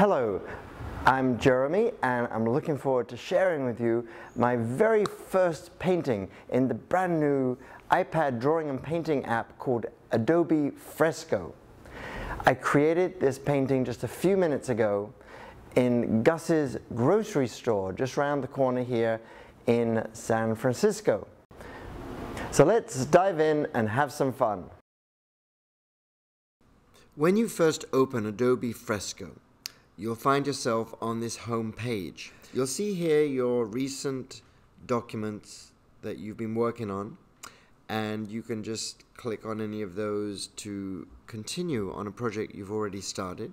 Hello, I'm Jeremy and I'm looking forward to sharing with you my very first painting in the brand new iPad drawing and painting app called Adobe Fresco. I created this painting just a few minutes ago in Gus's grocery store just around the corner here in San Francisco. So let's dive in and have some fun. When you first open Adobe Fresco, you'll find yourself on this home page. You'll see here your recent documents that you've been working on and you can just click on any of those to continue on a project you've already started.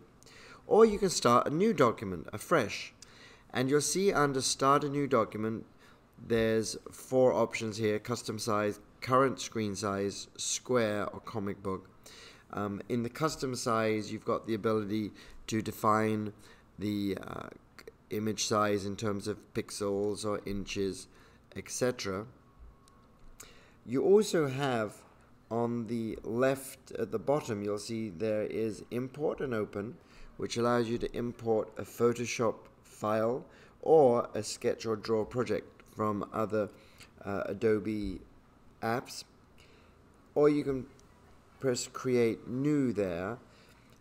Or you can start a new document afresh. And you'll see under start a new document there's four options here custom size current screen size square or comic book. Um, in the custom size, you've got the ability to define the uh, image size in terms of pixels or inches, etc. You also have on the left at the bottom, you'll see there is import and open, which allows you to import a Photoshop file or a sketch or draw project from other uh, Adobe apps. Or you can press create new there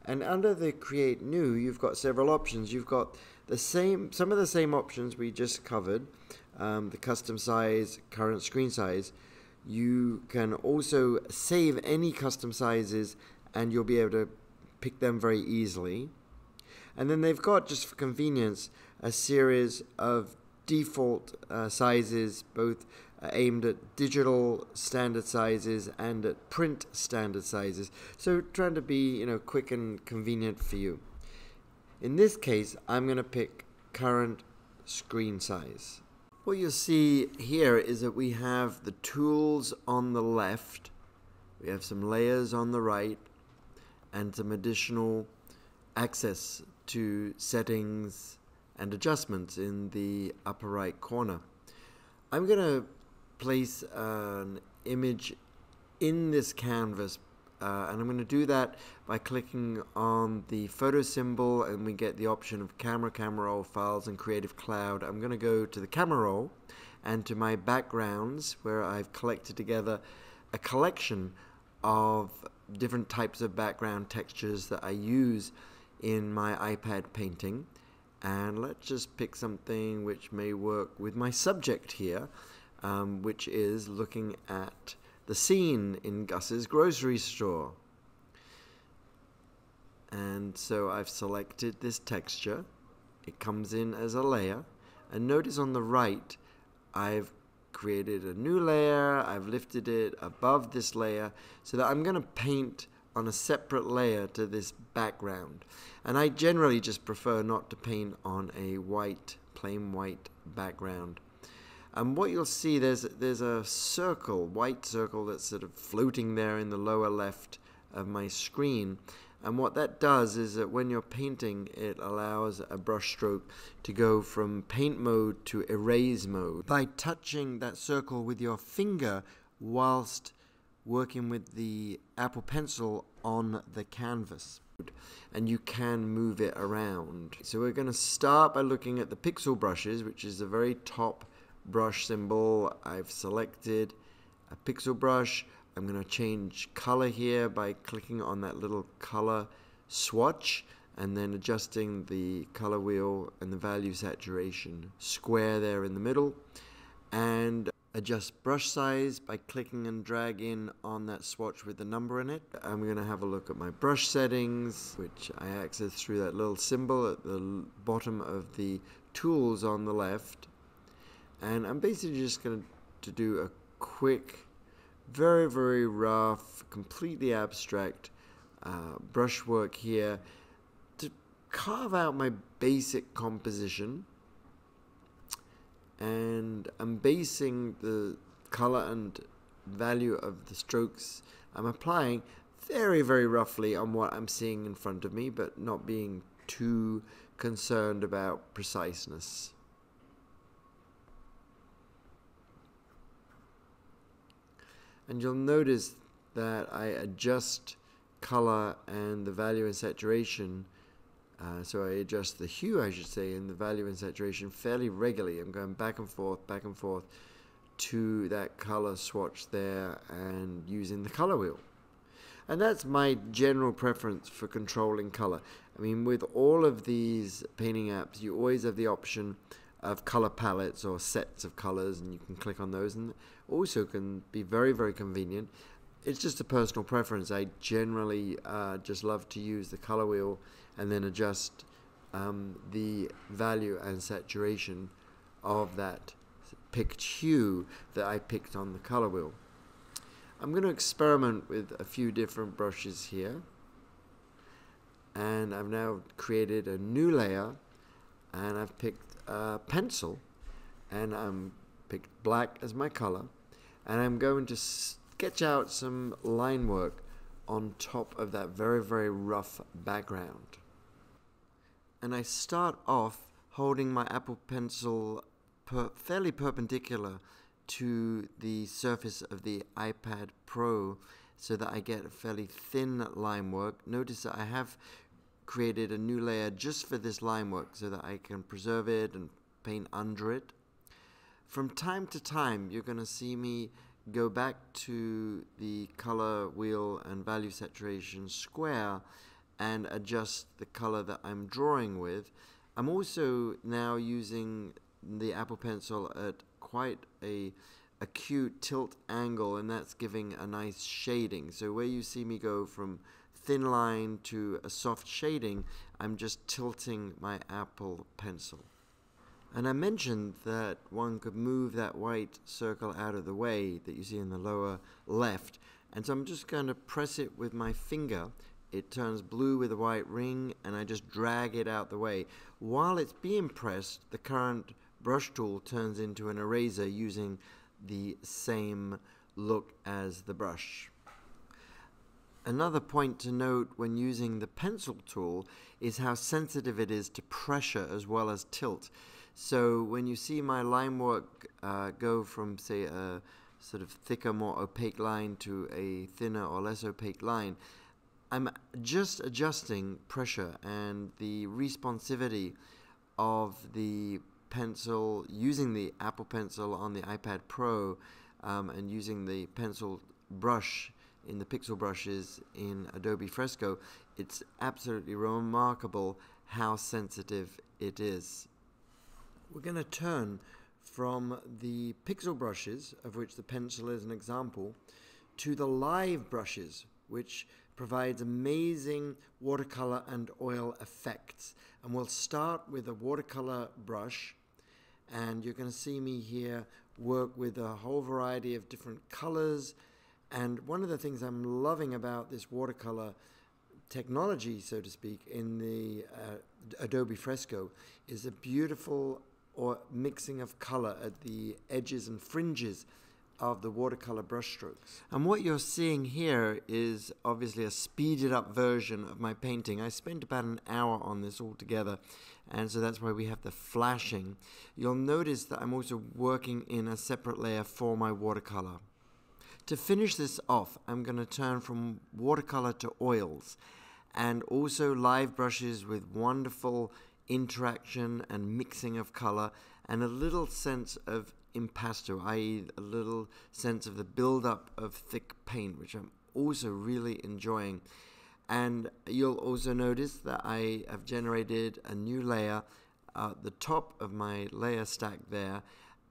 and under the create new you've got several options. You've got the same some of the same options we just covered um, the custom size current screen size. You can also save any custom sizes and you'll be able to pick them very easily. And then they've got just for convenience a series of default uh, sizes both Uh, aimed at digital standard sizes and at print standard sizes. So trying to be, you know, quick and convenient for you. In this case, I'm going to pick current screen size. What you'll see here is that we have the tools on the left, we have some layers on the right, and some additional access to settings and adjustments in the upper right corner. I'm going to place an image in this canvas uh, and I'm going to do that by clicking on the photo symbol and we get the option of camera, camera roll, files and creative cloud. I'm going to go to the camera roll and to my backgrounds where I've collected together a collection of different types of background textures that I use in my iPad painting and let's just pick something which may work with my subject here um, which is looking at the scene in Gus's grocery store. And so I've selected this texture. It comes in as a layer. And notice on the right, I've created a new layer. I've lifted it above this layer so that I'm going to paint on a separate layer to this background. And I generally just prefer not to paint on a white, plain white background. And what you'll see, there's, there's a circle, white circle that's sort of floating there in the lower left of my screen. And what that does is that when you're painting, it allows a brushstroke to go from paint mode to erase mode. By touching that circle with your finger whilst working with the Apple Pencil on the canvas. And you can move it around. So we're going to start by looking at the pixel brushes, which is the very top brush symbol. I've selected a pixel brush. I'm going to change color here by clicking on that little color swatch and then adjusting the color wheel and the value saturation square there in the middle and adjust brush size by clicking and dragging on that swatch with the number in it. I'm going to have a look at my brush settings which I access through that little symbol at the bottom of the tools on the left and I'm basically just going to do a quick, very, very rough, completely abstract uh, brushwork here to carve out my basic composition. And I'm basing the color and value of the strokes I'm applying very, very roughly on what I'm seeing in front of me, but not being too concerned about preciseness. And you'll notice that I adjust color and the value and saturation Uh, so I adjust the hue, I should say, and the value and saturation fairly regularly. I'm going back and forth, back and forth to that color swatch there and using the color wheel. And that's my general preference for controlling color. I mean, with all of these painting apps, you always have the option of color palettes or sets of colors, and you can click on those, and also can be very, very convenient. It's just a personal preference. I generally uh, just love to use the color wheel and then adjust um, the value and saturation of that picked hue that I picked on the color wheel. I'm going to experiment with a few different brushes here and I've now created a new layer and I've picked a pencil and I'm picked black as my color and I'm going to sketch out some line work on top of that very very rough background and I start off holding my Apple Pencil per fairly perpendicular to the surface of the iPad Pro so that I get a fairly thin line work. Notice that I have created a new layer just for this line work so that I can preserve it and paint under it. From time to time, you're going to see me go back to the color wheel and value saturation square and adjust the color that I'm drawing with. I'm also now using the Apple Pencil at quite a acute tilt angle and that's giving a nice shading. So where you see me go from thin line to a soft shading, I'm just tilting my Apple Pencil. And I mentioned that one could move that white circle out of the way that you see in the lower left. And so I'm just going to press it with my finger it turns blue with a white ring and I just drag it out the way. While it's being pressed, the current brush tool turns into an eraser using the same look as the brush. Another point to note when using the pencil tool is how sensitive it is to pressure as well as tilt. So when you see my line work uh, go from say a sort of thicker, more opaque line to a thinner or less opaque line, I'm just adjusting pressure and the responsivity of the pencil using the Apple Pencil on the iPad Pro um, and using the pencil brush in the pixel brushes in Adobe Fresco, it's absolutely remarkable how sensitive it is. We're going to turn from the pixel brushes, of which the pencil is an example, to the live brushes, which provides amazing watercolor and oil effects. And we'll start with a watercolor brush. And you're going to see me here work with a whole variety of different colors. And one of the things I'm loving about this watercolor technology, so to speak, in the uh, Adobe Fresco is a beautiful or mixing of color at the edges and fringes of the watercolor brushstrokes. And what you're seeing here is obviously a speeded up version of my painting. I spent about an hour on this altogether, and so that's why we have the flashing. You'll notice that I'm also working in a separate layer for my watercolor. To finish this off, I'm going to turn from watercolor to oils and also live brushes with wonderful interaction and mixing of color and a little sense of impasto, i.e., a little sense of the build-up of thick paint, which I'm also really enjoying. And you'll also notice that I have generated a new layer at the top of my layer stack there.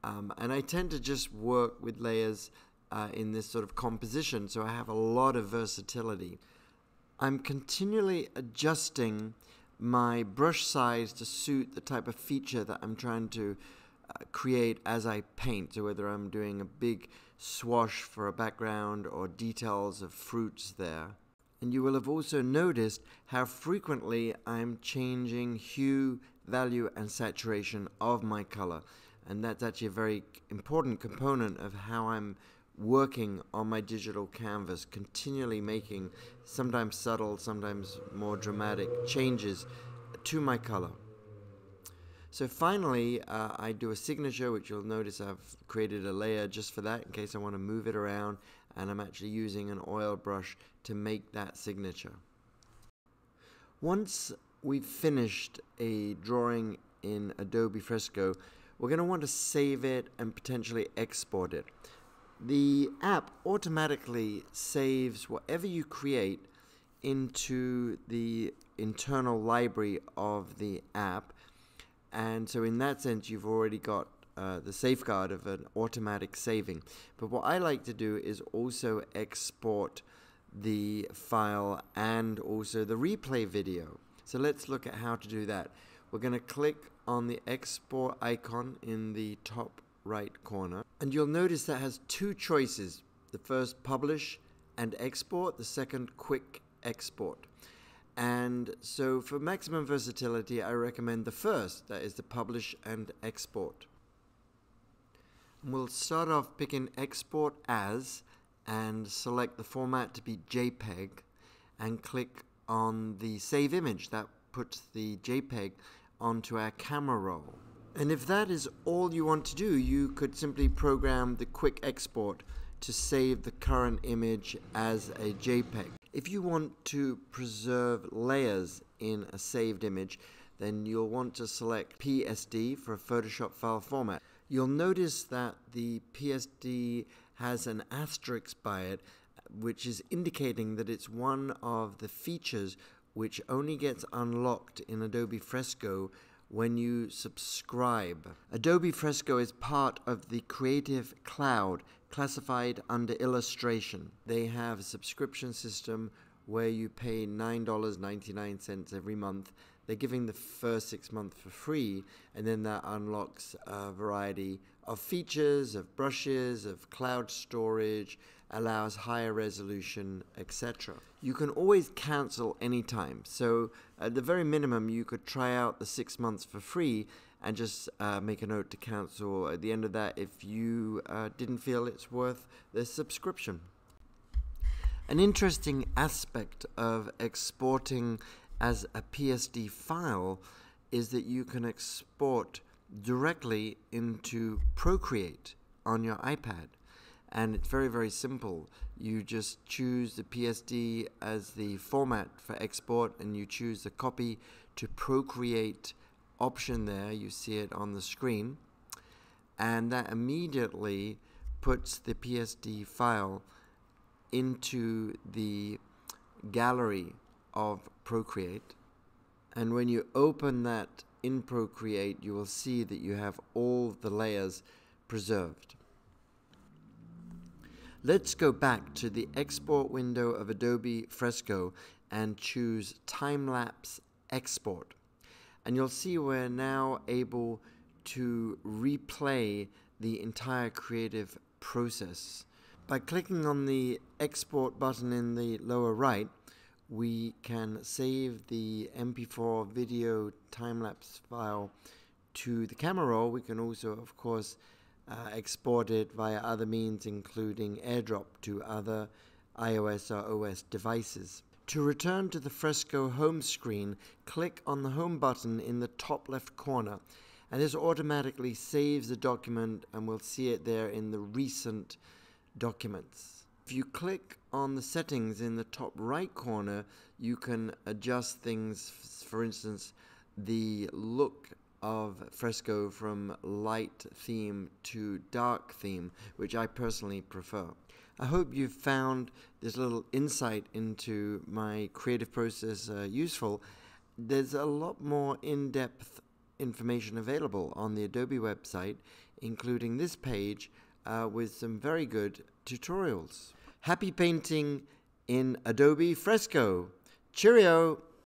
Um, and I tend to just work with layers uh, in this sort of composition, so I have a lot of versatility. I'm continually adjusting my brush size to suit the type of feature that I'm trying to create as I paint. So whether I'm doing a big swash for a background or details of fruits there. And you will have also noticed how frequently I'm changing hue, value, and saturation of my color. And that's actually a very important component of how I'm working on my digital canvas, continually making sometimes subtle, sometimes more dramatic changes to my color. So finally, uh, I do a signature, which you'll notice I've created a layer just for that in case I want to move it around, and I'm actually using an oil brush to make that signature. Once we've finished a drawing in Adobe Fresco, we're going to want to save it and potentially export it. The app automatically saves whatever you create into the internal library of the app. And so, in that sense, you've already got uh, the safeguard of an automatic saving. But what I like to do is also export the file and also the replay video. So let's look at how to do that. We're going to click on the export icon in the top right corner and you'll notice that has two choices. The first publish and export, the second quick export. And so for maximum versatility, I recommend the first, that is the publish and export. And we'll start off picking export as and select the format to be JPEG and click on the save image. That puts the JPEG onto our camera roll. And if that is all you want to do, you could simply program the quick export to save the current image as a JPEG. If you want to preserve layers in a saved image, then you'll want to select PSD for a Photoshop file format. You'll notice that the PSD has an asterisk by it, which is indicating that it's one of the features which only gets unlocked in Adobe Fresco when you subscribe. Adobe Fresco is part of the Creative Cloud classified under illustration. They have a subscription system where you pay $9.99 every month. They're giving the first six months for free, and then that unlocks a variety of features, of brushes, of cloud storage, allows higher resolution, etc. You can always cancel anytime. So, at the very minimum, you could try out the six months for free and just uh, make a note to cancel at the end of that if you uh, didn't feel it's worth the subscription. An interesting aspect of exporting as a PSD file is that you can export directly into Procreate on your iPad. And it's very, very simple. You just choose the PSD as the format for export and you choose the copy to Procreate option there. You see it on the screen. And that immediately puts the PSD file into the gallery of Procreate. And when you open that in Procreate, you will see that you have all the layers preserved. Let's go back to the export window of Adobe Fresco and choose Time-Lapse Export. And you'll see we're now able to replay the entire creative process. By clicking on the export button in the lower right, we can save the MP4 video time-lapse file to the camera roll. We can also, of course, uh, export it via other means, including AirDrop to other iOS or OS devices. To return to the Fresco home screen, click on the home button in the top left corner, and this automatically saves the document, and we'll see it there in the recent documents. If you click on the settings in the top right corner, you can adjust things, for instance, the look of Fresco from light theme to dark theme, which I personally prefer. I hope you've found this little insight into my creative process uh, useful. There's a lot more in depth information available on the Adobe website, including this page uh, with some very good tutorials. Happy painting in Adobe Fresco. Cheerio!